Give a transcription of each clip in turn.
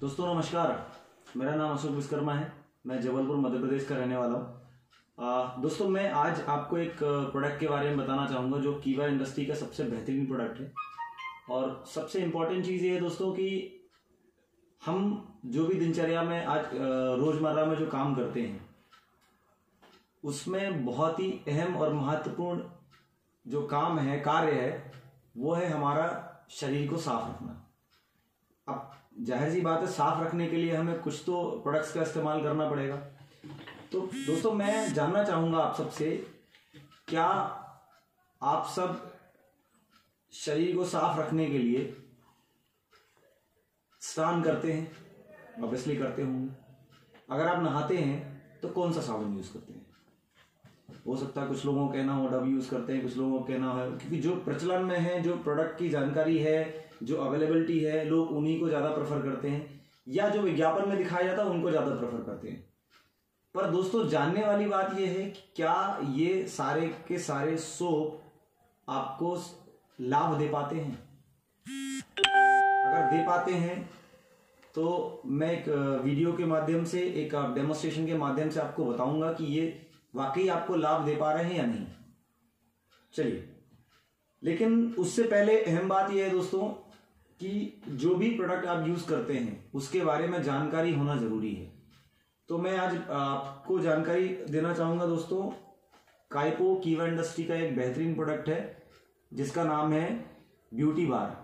दोस्तों, नमस्कार। मेरा नाम अशोक विश्वकर्मा है। मैं जबलपुर, मध्य प्रदेश का रहने वाला हूँ। दोस्तों, मैं आज आपको एक प्रोडक्ट के बारे में बताना चाहूँगा, जो कीवा इंडस्ट्री का सबसे बेहतरीन प्रोडक्ट है। और सबसे इम्पोर्टेंट चीज़ ये है दोस्तों कि हम जो भी दिनचर्या में आज रोज़मर्रा में जो काम करते हैं, उसमें बहुत ही अहम और महत्वपूर्ण जो काम है, कार्य है, वो है हमारा शरीर को साफ़ रखना। ज़ाहिर सी बात है, साफ़ रखने के लिए हमें कुछ तो प्रोडक्ट्स का इस्तेमाल करना पड़ेगा। तो दोस्तों, मैं जानना चाहूँगा आप सबसे, क्या आप सब शरीर को साफ़ रखने के लिए स्नान करते हैं? ऑब्वियसली करते होंगे। अगर आप नहाते हैं तो कौन सा साबुन यूज़ करते हैं? हो सकता है कुछ लोगों का कहना हो डब यूज़ करते हैं, कुछ लोगों का कहना है, क्योंकि जो प्रचलन में है, जो प्रोडक्ट की जानकारी है जो अवेलेबिलिटी है, लोग उन्हीं को ज़्यादा प्रेफर करते हैं, या जो विज्ञापन में दिखाया जाता है, उनको ज़्यादा प्रेफर करते हैं। पर दोस्तों, जानने वाली बात यह है कि क्या ये सारे के सारे सोप आपको लाभ दे पाते हैं? अगर दे पाते हैं तो मैं एक वीडियो के माध्यम से, एक डेमोस्ट्रेशन के माध्यम से आपको बताऊँगा कि ये वाकई आपको लाभ दे पा रहे हैं या नहीं। चलिए। लेकिन उससे पहले अहम बात यह है दोस्तों कि जो भी प्रोडक्ट आप यूज़ करते हैं, उसके बारे में जानकारी होना ज़रूरी है। तो मैं आज आपको जानकारी देना चाहूँगा दोस्तों। काइपो कीवा इंडस्ट्री का एक बेहतरीन प्रोडक्ट है, जिसका नाम है ब्यूटी बार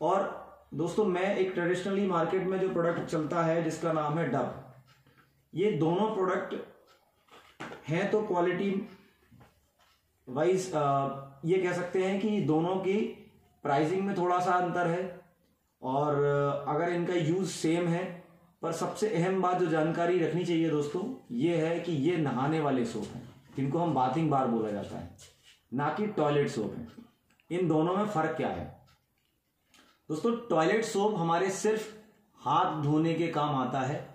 और दोस्तों, मैं एक ट्रेडिशनली मार्केट में जो प्रोडक्ट चलता है, जिसका नाम है डब ये दोनों प्रोडक्ट हैं तो क्वालिटी वाइज ये कह सकते हैं कि दोनों की प्राइसिंग में थोड़ा सा अंतर है। और अगर इनका यूज़ सेम है, पर सबसे अहम बात जो जानकारी रखनी चाहिए दोस्तों, ये है कि ये नहाने वाले सोप हैं, जिनको हम बाथिंग बार बोला जाता है, ना कि टॉयलेट सोप है। इन दोनों में फ़र्क क्या है? दोस्तों टॉयलेट सोप हमारे सिर्फ़ हाथ धोने के काम आता है,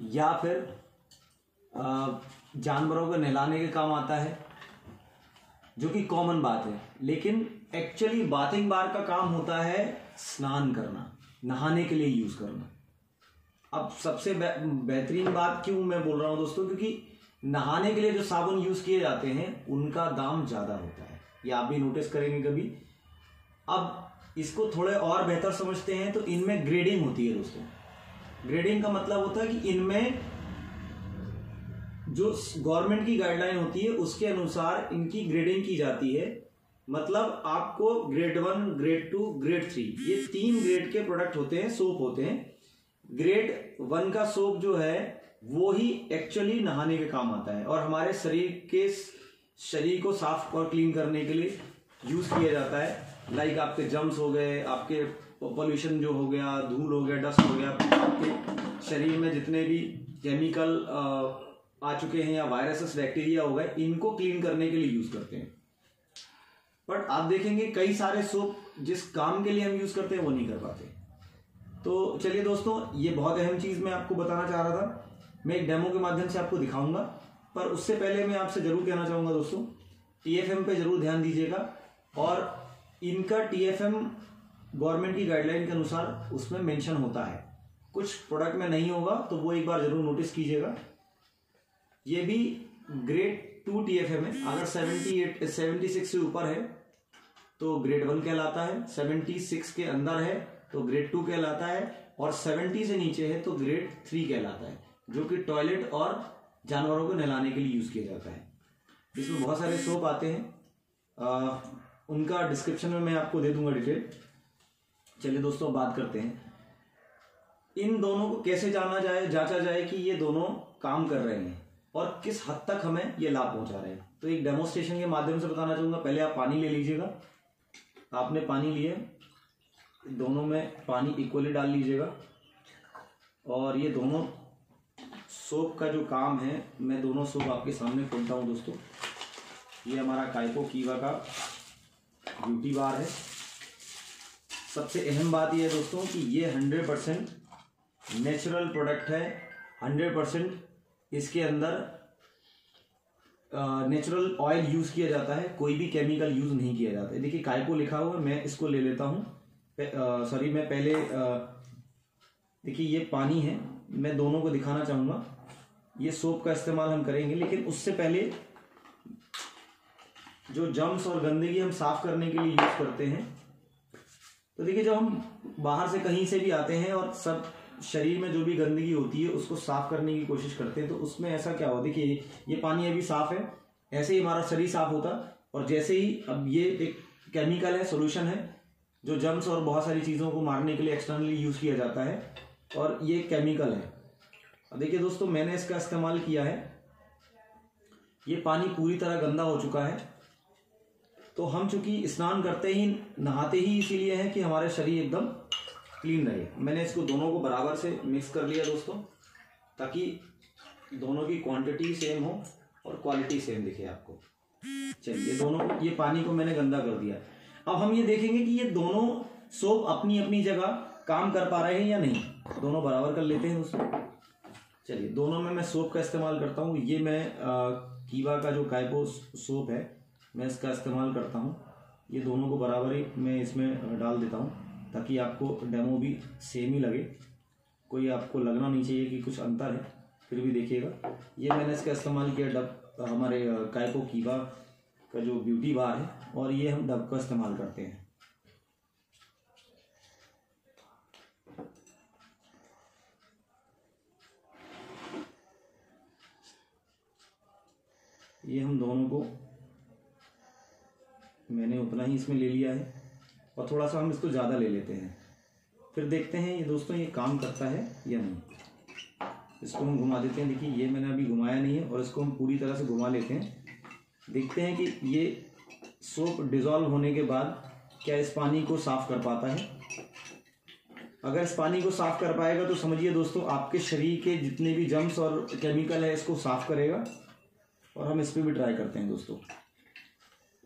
या फिर जानवरों को नहलाने के काम आता है, जो कि कॉमन बात है। लेकिन एक्चुअली बाथिंग बार का काम होता है स्नान करना, नहाने के लिए यूज़ करना। अब सबसे बेहतरीन बात क्यों मैं बोल रहा हूँ दोस्तों? क्योंकि नहाने के लिए जो साबुन यूज़ किए जाते हैं, उनका दाम ज़्यादा होता है। ये आप भी नोटिस करेंगे कभी। अब इसको थोड़े और बेहतर समझते हैं तो इनमें ग्रेडिंग होती है दोस्तों। ग्रेडिंग का मतलब होता है कि इनमें जो गवर्नमेंट की गाइडलाइन होती है, उसके अनुसार इनकी ग्रेडिंग की जाती है। मतलब आपको grade one grade two grade three ये तीन ग्रेड के प्रोडक्ट होते हैं सोप होते हैं। ग्रेड वन का सोप जो है, वो ही एक्चुअली नहाने के काम आता है और हमारे शरीर के शरीर को साफ़ और क्लीन करने के लिए यूज़ किया जाता है। लाइक आपके जम्स हो गए, आपके पॉल्यूशन जो हो गया, धूल हो गया डस्ट हो गया, आपके शरीर में जितने भी केमिकल आ चुके हैं या वायरसेस बैक्टीरिया हो गए, इनको क्लीन करने के लिए यूज़ करते हैं। बट आप देखेंगे कई सारे सोप जिस काम के लिए हम यूज़ करते हैं, वो नहीं कर पाते। तो चलिए दोस्तों, ये बहुत अहम चीज़ मैं आपको बताना चाह रहा था। मैं एक डेमो के माध्यम से आपको दिखाऊँगा। पर उससे पहले मैं आपसे ज़रूर कहना चाहूँगा दोस्तों टीएफएम पे ज़रूर ध्यान दीजिएगा। और इनका टीएफएम गवर्नमेंट की गाइडलाइन के अनुसार उसमें मेंशन होता है। कुछ प्रोडक्ट में नहीं होगा तो वो एक बार ज़रूर नोटिस कीजिएगा। ये भी grade two T F M है। अगर सेवेंटी एट सेवेंटी सिक्स से ऊपर है तो ग्रेड वन कहलाता है। सेवेंटी सिक्स के अंदर है तो ग्रेड टू कहलाता है। और सेवेंटी से नीचे है तो ग्रेड थ्री कहलाता है जो कि टॉयलेट और जानवरों को नहलाने के लिए यूज़ किया जाता है। इसमें बहुत सारे सोप आते हैं। आ, उनका डिस्क्रिप्शन में मैं आपको दे दूँगा डिटेल चलिए दोस्तों बात करते हैं। इन दोनों को कैसे जाना जाए जांचा जाए कि ये दोनों काम कर रहे हैं? और किस हद तक हमें ये लाभ पहुँचा रहे हैं? तो एक डेमोस्ट्रेशन के माध्यम से बताना चाहूँगा। पहले आप पानी ले लीजिएगा। आपने पानी लिए। दोनों में पानी इक्वली डाल लीजिएगा। और ये दोनों सोप का जो काम है, मैं दोनों सोप आपके सामने खोलता हूँ दोस्तों। ये हमारा काइको कीवा का ब्यूटी बार है। सबसे अहम बात यह है दोस्तों कि ये हंड्रेड परसेंट नेचुरल प्रोडक्ट है। हंड्रेड परसेंट इसके अंदर नेचुरल ऑयल यूज़ किया जाता है, कोई भी केमिकल यूज़ नहीं किया जाता है। देखिए काय को लिखा हुआ, मैं इसको ले लेता हूँ। सॉरी मैं पहले देखिए, ये पानी है, मैं दोनों को दिखाना चाहूँगा। ये सोप का इस्तेमाल हम करेंगे, लेकिन उससे पहले जो जम्स और गंदगी हम साफ़ करने के लिए यूज़ करते हैं तो देखिए, जब हम बाहर से कहीं से भी आते हैं और सब शरीर में जो भी गंदगी होती है, उसको साफ़ करने की कोशिश करते हैं। तो उसमें ऐसा क्या हो देखिए, ये पानी अभी साफ़ है। ऐसे ही हमारा शरीर साफ़ होता। और जैसे ही अब ये एक केमिकल है सोल्यूशन है, जो जम्स और बहुत सारी चीज़ों को मारने के लिए एक्सटर्नली यूज़ किया जाता है। और ये केमिकल है। अब देखिए दोस्तों, मैंने इसका इस्तेमाल किया है। ये पानी पूरी तरह गंदा हो चुका है। तो हम चूँकि स्नान करते ही, नहाते ही इसीलिए है कि हमारे शरीर एकदम क्लीन रहे मैंने इसको दोनों को बराबर से मिक्स कर लिया दोस्तों ताकि दोनों की क्वांटिटी सेम हो और क्वालिटी सेम दिखे आपको। चलिए दोनों ये पानी को मैंने गंदा कर दिया। अब हम ये देखेंगे कि ये दोनों सोप अपनी अपनी जगह काम कर पा रहे हैं या नहीं। दोनों बराबर कर लेते हैं दोस्तों। चलिए दोनों में मैं सोप का इस्तेमाल करता हूँ। ये मैं आ, कीवा का जो काइपो सोप है मैं इसका इस्तेमाल करता हूँ। ये दोनों को बराबर ही मैं इसमें डाल देता हूँ। ताकि आपको डेमो भी सेम ही लगे। कोई आपको लगना नहीं चाहिए कि कुछ अंतर है, फिर भी देखिएगा। ये मैंने इसका इस्तेमाल किया डब हमारे काइपो कीवा का जो ब्यूटी बार है, और ये हम डब का इस्तेमाल करते हैं। ये हम दोनों को मैंने उतना ही इसमें ले लिया है। और थोड़ा सा हम इसको ज़्यादा ले लेते हैं। फिर देखते हैं ये दोस्तों ये काम करता है या नहीं। इसको हम घुमा देते हैं। देखिए, ये मैंने अभी घुमाया नहीं है और इसको हम पूरी तरह से घुमा लेते हैं। देखते हैं कि ये सोप डिज़ोल्व होने के बाद क्या इस पानी को साफ़ कर पाता है। अगर इस पानी को साफ़ कर पाएगा तो समझिए दोस्तों, आपके शरीर के जितने भी जम्स और केमिकल है, इसको साफ़ करेगा। और हम इस पर भी ट्राई करते हैं दोस्तों।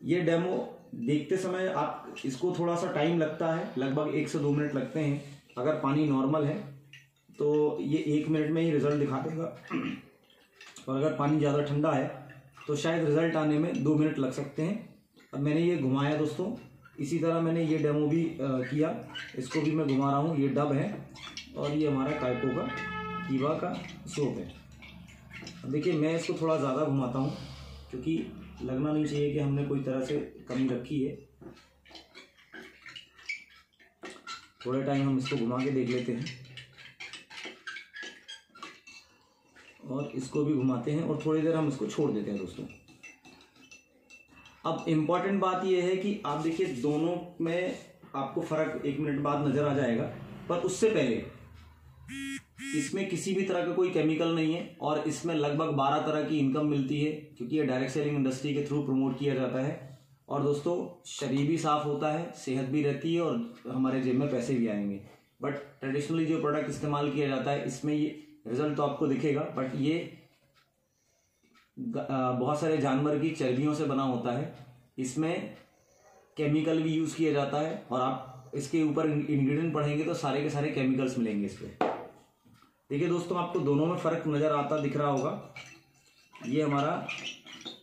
ये डेमो देखते समय आप इसको थोड़ा सा टाइम लगता है लगभग एक से दो मिनट लगते हैं अगर पानी नॉर्मल है तो ये एक मिनट में ही रिज़ल्ट दिखा देगा। और अगर पानी ज़्यादा ठंडा है तो शायद रिज़ल्ट आने में दो मिनट लग सकते हैं। अब मैंने ये घुमाया दोस्तों इसी तरह मैंने ये डेमो भी आ, किया। इसको भी मैं घुमा रहा हूँ ये डब है। और ये हमारा काइपो का कीवा का सोप है। देखिए मैं इसको थोड़ा ज़्यादा घुमाता हूँ क्योंकि लगना नहीं चाहिए कि हमने कोई तरह से कमी रखी है। थोड़े टाइम हम इसको घुमा के देख लेते हैं। और इसको भी घुमाते हैं और थोड़ी देर हम इसको छोड़ देते हैं दोस्तों। अब इंपॉर्टेंट बात यह है कि आप देखिए दोनों में आपको फ़र्क एक मिनट बाद नज़र आ जाएगा, पर उससे पहले इसमें किसी भी तरह का कोई केमिकल नहीं है और इसमें लगभग बारह तरह की इनकम मिलती है, क्योंकि ये डायरेक्ट सेलिंग इंडस्ट्री के थ्रू प्रमोट किया जाता है। और दोस्तों, शरीर भी साफ़ होता है, सेहत भी रहती है और हमारे जेब में पैसे भी आएँगे। बट ट्रेडिशनली जो प्रोडक्ट इस्तेमाल किया जाता है, इसमें ये रिज़ल्ट तो आपको दिखेगा बट ये बहुत सारे जानवर की चर्बियों से बना होता है। इसमें केमिकल भी यूज़ किया जाता है और आप इसके ऊपर इंग्रेडिएंट पढ़ेंगे तो सारे के सारे केमिकल्स मिलेंगे इस पर देखिए दोस्तों, आपको दोनों में फ़र्क नज़र आता दिख रहा होगा। ये हमारा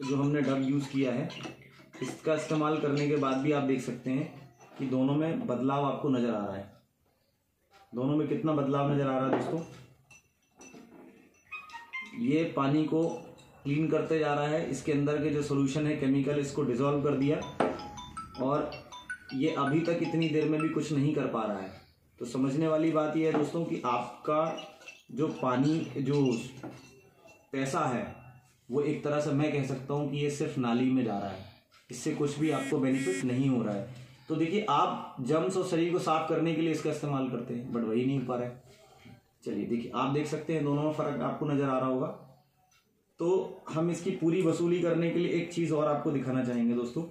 जो हमने डब यूज़ किया है, इसका इस्तेमाल करने के बाद भी आप देख सकते हैं कि दोनों में बदलाव आपको नज़र आ रहा है। दोनों में कितना बदलाव नज़र आ रहा है दोस्तों? ये पानी को क्लीन करते जा रहा है। इसके अंदर के जो सोल्यूशन है केमिकल इसको डिजोल्व कर दिया। और ये अभी तक इतनी देर में भी कुछ नहीं कर पा रहा है। तो समझने वाली बात यह है दोस्तों कि आपका जो पानी, जो पैसा है, वो एक तरह से मैं कह सकता हूँ कि ये सिर्फ़ नाली में जा रहा है। इससे कुछ भी आपको बेनिफिट नहीं हो रहा है। तो देखिए, आप जम्स और शरीर को साफ़ करने के लिए इसका इस्तेमाल करते हैं बट वही नहीं हो पा रहा है। चलिए, देखिए, आप देख सकते हैं दोनों में फ़र्क आपको नज़र आ रहा होगा। तो हम इसकी पूरी वसूली करने के लिए एक चीज़ और आपको दिखाना चाहेंगे दोस्तों,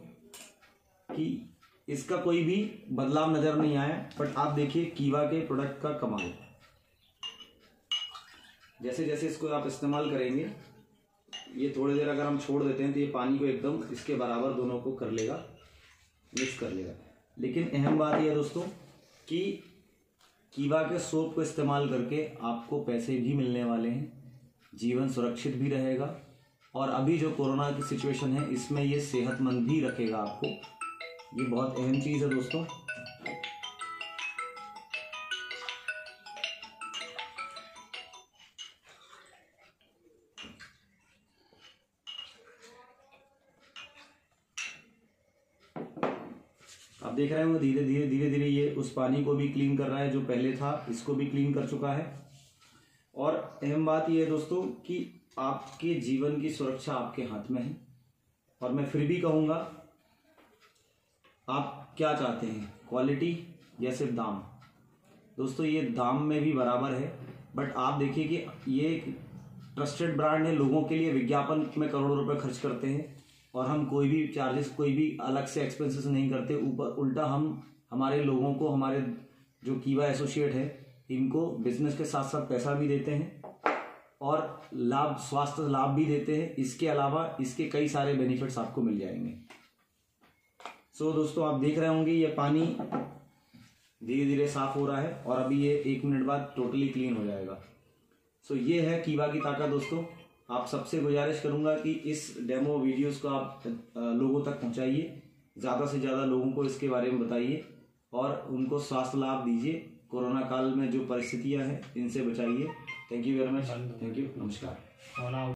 कि इसका कोई भी बदलाव नज़र नहीं आया बट आप देखिए, कीवा के प्रोडक्ट का कमाल। जैसे जैसे इसको आप इस्तेमाल करेंगे, ये थोड़ी देर अगर हम छोड़ देते हैं तो ये पानी को एकदम इसके बराबर दोनों को कर लेगा मिक्स कर लेगा। लेकिन अहम बात यह दोस्तों कि कीवा के सोप को इस्तेमाल करके आपको पैसे भी मिलने वाले हैं, जीवन सुरक्षित भी रहेगा, और अभी जो कोरोना की सिचुएशन है, इसमें ये सेहतमंद भी रखेगा आपको। ये बहुत अहम चीज़ है दोस्तों। देख रहे होंगे, धीरे धीरे धीरे धीरे ये उस पानी को भी क्लीन कर रहा है जो पहले था, इसको भी क्लीन कर चुका है। और अहम बात यह है दोस्तों कि आपके जीवन की सुरक्षा आपके हाथ में है। और मैं फिर भी कहूँगा, आप क्या चाहते हैं? क्वालिटी या सिर्फ़ दाम? दोस्तों, ये दाम में भी बराबर है बट आप देखिए कि ये ट्रस्टेड ब्रांड है, लोगों के लिए विज्ञापन में करोड़ों रुपए खर्च करते हैं। और हम कोई भी चार्जेस कोई भी अलग से एक्सपेंसेस नहीं करते। ऊपर उल्टा हम हमारे लोगों को हमारे जो कीवा एसोसिएट है इनको बिज़नेस के साथ साथ पैसा भी देते हैं और लाभ स्वास्थ्य लाभ भी देते हैं। इसके अलावा इसके कई सारे बेनिफिट्स आपको मिल जाएँगे। सो so, दोस्तों आप देख रहे होंगे ये पानी धीरे धीरे साफ़ हो रहा है और अभी ये एक मिनट बाद टोटली क्लीन हो जाएगा। सो so, ये है कीवा की ताकत दोस्तों। आप सबसे गुजारिश करूँगा कि इस डेमो वीडियोस को आप लोगों तक पहुंचाइए। ज़्यादा से ज़्यादा लोगों को इसके बारे में बताइए और उनको स्वास्थ्य लाभ दीजिए। कोरोना काल में जो परिस्थितियाँ हैं इनसे बचाइए। Thank you very much thank you नमस्कार।